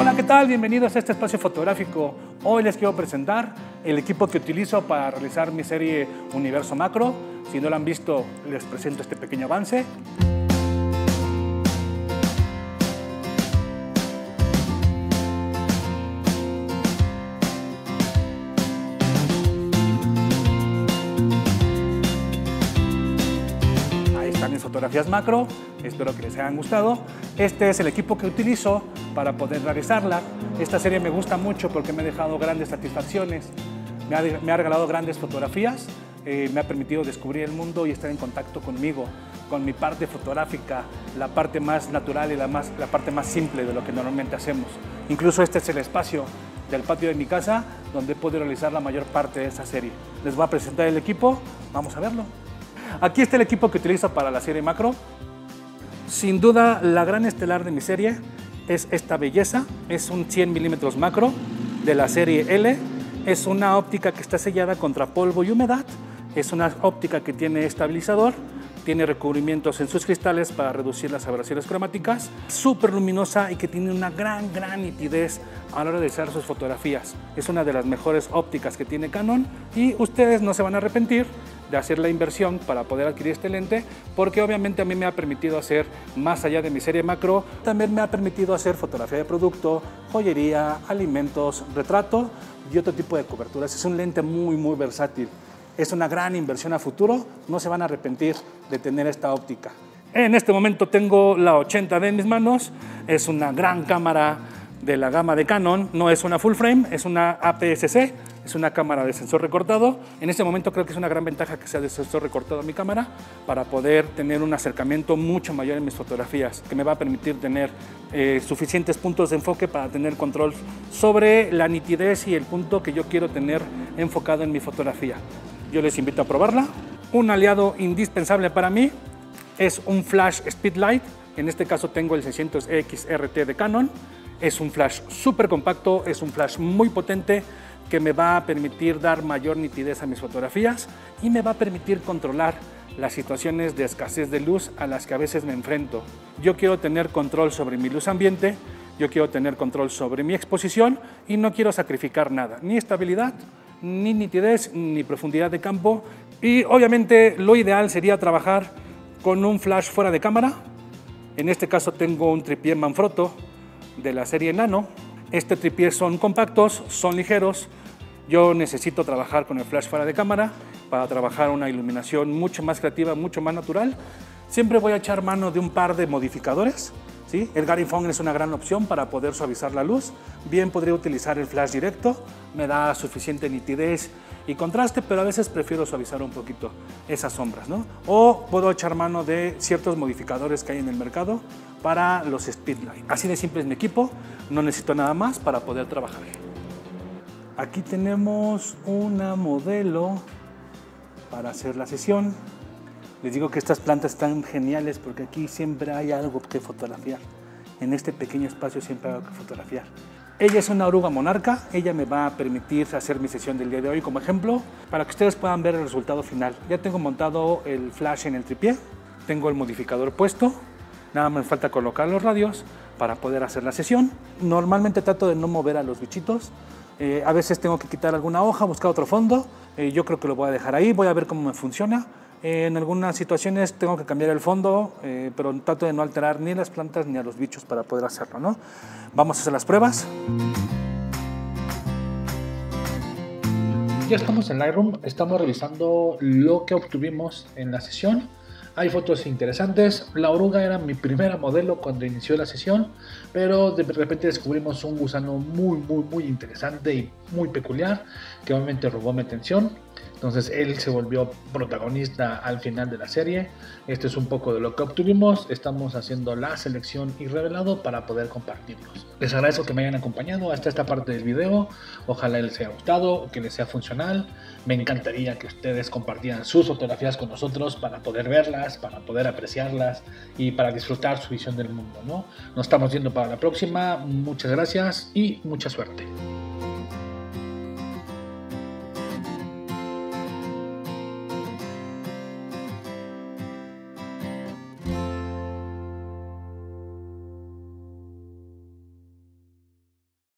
Hola, ¿qué tal? Bienvenidos a este espacio fotográfico. Hoy les quiero presentar el equipo que utilizo para realizar mi serie Universo Macro. Si no lo han visto, les presento este pequeño avance. Fotografías macro, espero que les hayan gustado. Este es el equipo que utilizo para poder realizarla. Esta serie me gusta mucho porque me ha dejado grandes satisfacciones, me ha, regalado grandes fotografías, eh, me ha permitido descubrir el mundo y estar en contacto conmigo, con mi parte fotográfica, la parte más natural y la, más, la parte más simple de lo que normalmente hacemos. Incluso este es el espacio del patio de mi casa donde puedo realizar la mayor parte de esta serie. Les voy a presentar el equipo, vamos a verlo. Aquí está el equipo que utilizo para la serie macro. Sin duda, la gran estelar de mi serie es esta belleza. Es un 100 milímetros macro de la serie L. Es una óptica que está sellada contra polvo y humedad. Es una óptica que tiene estabilizador tiene recubrimientos en sus cristales para reducir las aberraciones cromáticas, súper luminosa y que tiene una gran, gran nitidez a la hora de hacer sus fotografías. Es una de las mejores ópticas que tiene Canon y ustedes no se van a arrepentir de hacer la inversión para poder adquirir este lente, porque obviamente a mí me ha permitido hacer, más allá de mi serie macro, también me ha permitido hacer fotografía de producto, joyería, alimentos, retrato y otro tipo de coberturas. Es un lente muy, muy versátil. Es una gran inversión a futuro, no se van a arrepentir de tener esta óptica. En este momento tengo la 80D en mis manos, es una gran cámara de la gama de Canon, no es una full frame, es una APS-C, es una cámara de sensor recortado. En este momento creo que es una gran ventaja que sea de sensor recortado mi cámara para poder tener un acercamiento mucho mayor en mis fotografías, que me va a permitir tener eh, suficientes puntos de enfoque para tener control sobre la nitidez y el punto que yo quiero tener enfocado en mi fotografía. Yo les invito a probarla. Un aliado indispensable para mí es un flash speedlight. En este caso tengo el 600X RT de Canon. Es un flash súper compacto, es un flash muy potente que me va a permitir dar mayor nitidez a mis fotografías y me va a permitir controlar las situaciones de escasez de luz a las que a veces me enfrento. Yo quiero tener control sobre mi luz ambiente, yo quiero tener control sobre mi exposición y no quiero sacrificar nada, ni estabilidad, ni nitidez, ni profundidad de campo. Y obviamente lo ideal sería trabajar con un flash fuera de cámara. En este caso tengo un tripié Manfrotto de la serie Nano. Este tripié son compactos, son ligeros, yo necesito trabajar con el flash fuera de cámara para trabajar una iluminación mucho más creativa, mucho más natural. Siempre voy a echar mano de un par de modificadores. ¿sí? El Garifong es una gran opción para poder suavizar la luz. Bien podría utilizar el flash directo, me da suficiente nitidez y contraste, pero a veces prefiero suavizar un poquito esas sombras. ¿no? O puedo echar mano de ciertos modificadores que hay en el mercado para los speedlight. Así de simple es mi equipo, no necesito nada más para poder trabajar. Aquí tenemos una modelo para hacer la sesión. Les digo que estas plantas están geniales porque aquí siempre hay algo que fotografiar. En este pequeño espacio siempre hay algo que fotografiar. Ella es una oruga monarca, ella me va a permitir hacer mi sesión del día de hoy como ejemplo para que ustedes puedan ver el resultado final. Ya tengo montado el flash en el tripié, tengo el modificador puesto, nada me falta colocar los radios para poder hacer la sesión. Normalmente trato de no mover a los bichitos eh, a veces tengo que quitar alguna hoja, buscar otro fondo. Eh, yo creo que lo voy a dejar ahí, voy a ver cómo me funciona. Eh, en algunas situaciones tengo que cambiar el fondo, pero trato de no alterar ni las plantas ni a los bichos para poder hacerlo. ¿no? Vamos a hacer las pruebas. Ya estamos en Lightroom, estamos revisando lo que obtuvimos en la sesión. Hay fotos interesantes. La oruga era mi primera modelo cuando inició la sesión, pero de repente descubrimos un gusano muy, muy, muy interesante y muy peculiar que obviamente robó mi atención. Entonces él se volvió protagonista al final de la serie. Esto es un poco de lo que obtuvimos. Estamos haciendo la selección y revelado para poder compartirlos. Les agradezco que me hayan acompañado hasta esta parte del video. Ojalá les haya gustado, que les sea funcional. Me encantaría que ustedes compartieran sus fotografías con nosotros para poder verlas, para poder apreciarlas y para disfrutar su visión del mundo. ¿no? Nos estamos viendo para la próxima. Muchas gracias y mucha suerte.